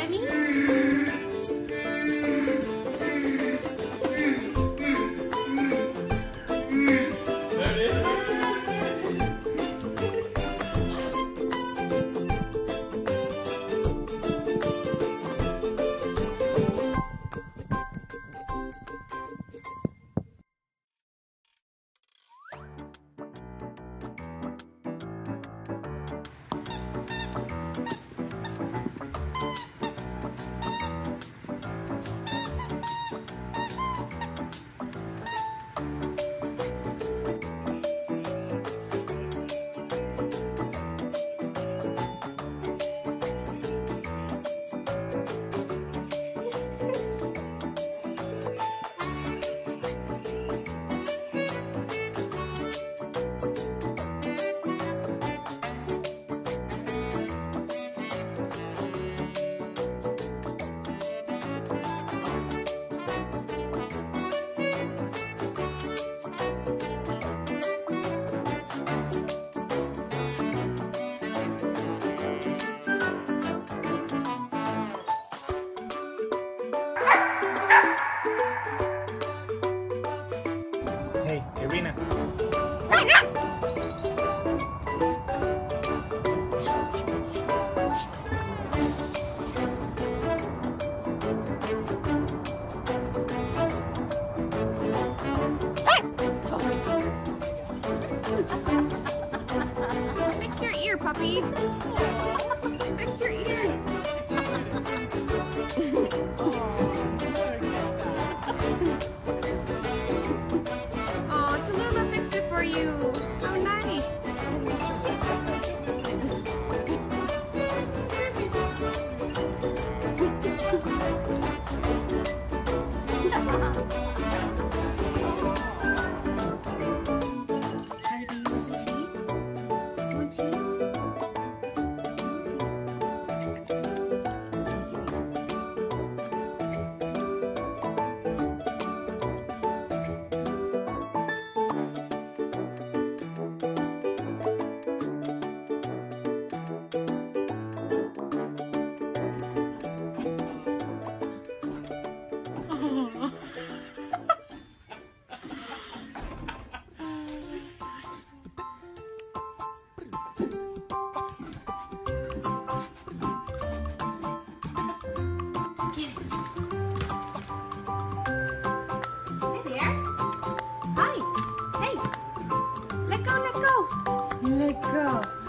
I mean? Fix your ear, puppy. 对啊。